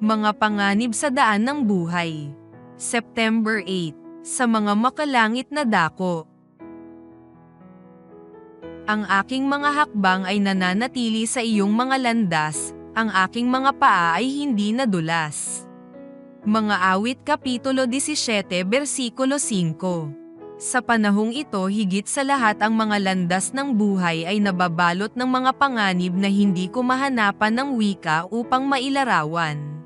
Mga panganib sa daan ng buhay. September 8. Sa mga makalangit na dako. Ang aking mga hakbang ay nananatili sa iyong mga landas, ang aking mga paa ay hindi nadulas. Mga awit Kapitulo 17 Versikulo 5 sa panahong ito higit sa lahat ang mga landas ng buhay ay nababalot ng mga panganib na hindi ko mahanapan ng wika upang mailarawan.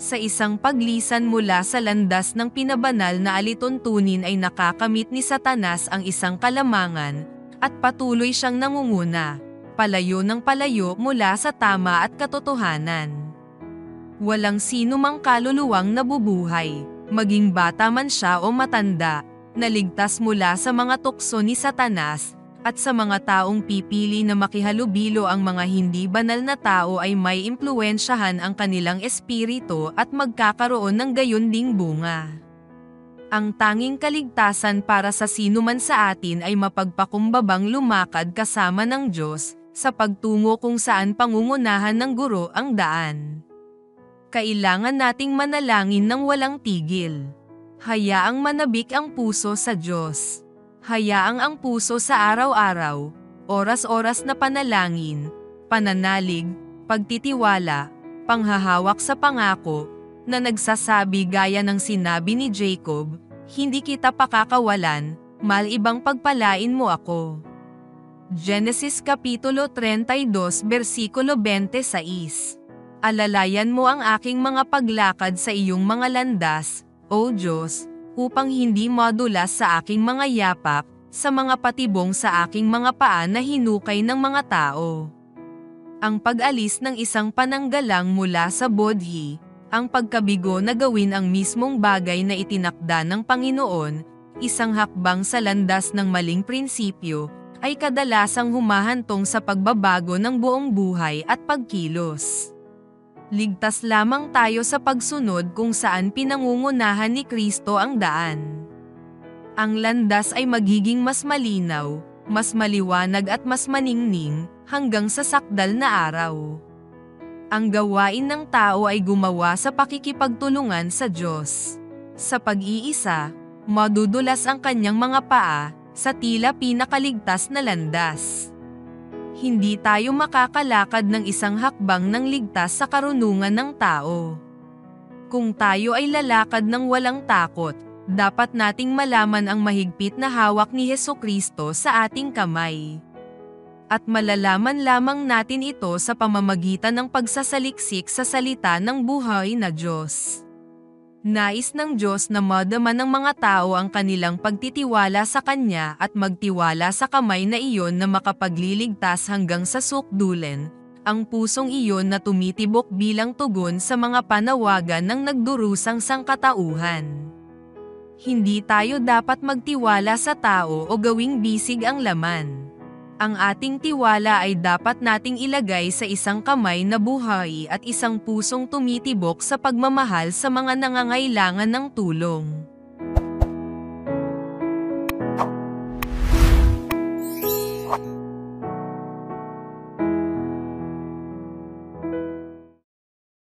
Sa isang paglisan mula sa landas ng pinabanal na alituntunin ay nakakamit ni Satanas ang isang kalamangan, at patuloy siyang nangunguna, palayo ng palayo mula sa tama at katotohanan. Walang sino mang kaluluwang nabubuhay, maging bata man siya o matanda, naligtas mula sa mga tukso ni Satanas, at sa mga taong pipili na makihalubilo ang mga hindi banal na tao ay may impluensyahan ang kanilang espiritu at magkakaroon ng gayon ding bunga. Ang tanging kaligtasan para sa sino man sa atin ay mapagpakumbabang lumakad kasama ng Diyos, sa pagtungo kung saan pangungunahan ng guro ang daan. Kailangan nating manalangin ng walang tigil. Hayaang manabik ang puso sa Diyos. Hayaang ang puso sa araw-araw, oras-oras na panalangin, pananalig, pagtitiwala, panghahawak sa pangako, na nagsasabi gaya ng sinabi ni Jacob, hindi kita pakakawalan, malibang pagpalain mo ako. Genesis Kapitulo 32 Versikulo 26 Alalayan mo ang aking mga paglakad sa iyong mga landas, O Diyos, upang hindi madulas sa aking mga yapak, sa mga patibong sa aking mga paa na hinukay ng mga tao. Ang pag-alis ng isang pananggalang mula sa bodhi, ang pagkabigo na gawin ang mismong bagay na itinakda ng Panginoon, isang hakbang sa landas ng maling prinsipyo, ay kadalasang humahantong sa pagbabago ng buong buhay at pagkilos ligtas lamang tayo sa pagsunod kung saan pinangungunahan ni Kristo ang daan. Ang landas ay magiging mas malinaw, mas maliwanag at mas maningning, hanggang sa sakdal na araw. Ang gawain ng tao ay gumawa sa pakikipagtulungan sa Diyos. Sa pag-iisa, madudulas ang kanyang mga paa, sa tila pinakaligtas na landas hindi tayo makakalakad ng isang hakbang ng ligtas sa karunungan ng tao. Kung tayo ay lalakad ng walang takot, dapat nating malaman ang mahigpit na hawak ni Heso Kristo sa ating kamay. At malalaman lamang natin ito sa pamamagitan ng pagsasaliksik sa salita ng buhay na Diyos. Nais ng Diyos na madama ng mga tao ang kanilang pagtitiwala sa Kanya at magtiwala sa kamay na iyon na makapagliligtas hanggang sa sukdulen, ang pusong iyon na tumitibok bilang tugon sa mga panawagan ng nagdurusang sangkatauhan. Hindi tayo dapat magtiwala sa tao o gawing bisig ang laman ang ating tiwala ay dapat nating ilagay sa isang kamay na buhay at isang pusong tumitibok sa pagmamahal sa mga nangangailangan ng tulong.